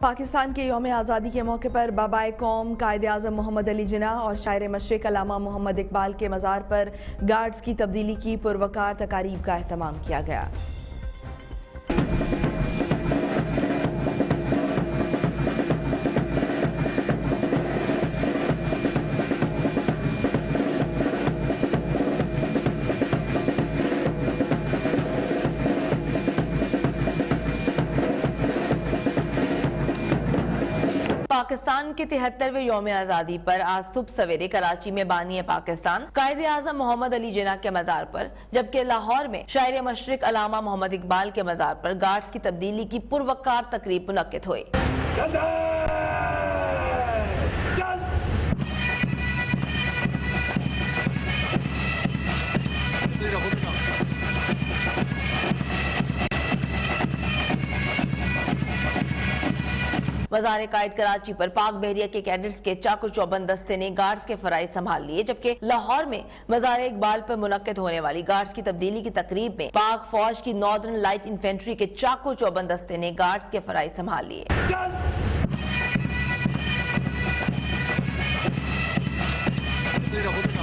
پاکستان کے یوم آزادی کے موقع پر بابائے قوم، قائد اعظم محمد علی جناح اور شاعر مشرق علامہ محمد اقبال کے مزار پر گارڈز کی تبدیلی کی پروکار تقاریب کا اہتمام کیا گیا۔ پاکستان کے تہترویں یوم آزادی پر آج صبح سویرے کراچی میں بانی پاکستان، قائد اعظم محمد علی جناح کے مزار پر، جبکہ لاہور میں شاعر مشرق علامہ محمد اقبال کے مزار پر گارڈز کی تبدیلی کی پروکار تقریب منعقد ہوئی۔ وزار قائد کراچی پر پاک بحریہ کے کیڈٹس کے چاکو چوبند دستے نے گارڈز کے فرائض سنبھال لیے جبکہ لاہور میں مزار اقبال پر منعقد ہونے والی گارڈز کی تبدیلی کی تقریب میں پاک فوج کی ناردرن لائٹ انفینٹری کے چاکو چوبند دستے نے گارڈز کے فرائض سنبھال لیے۔ Tira,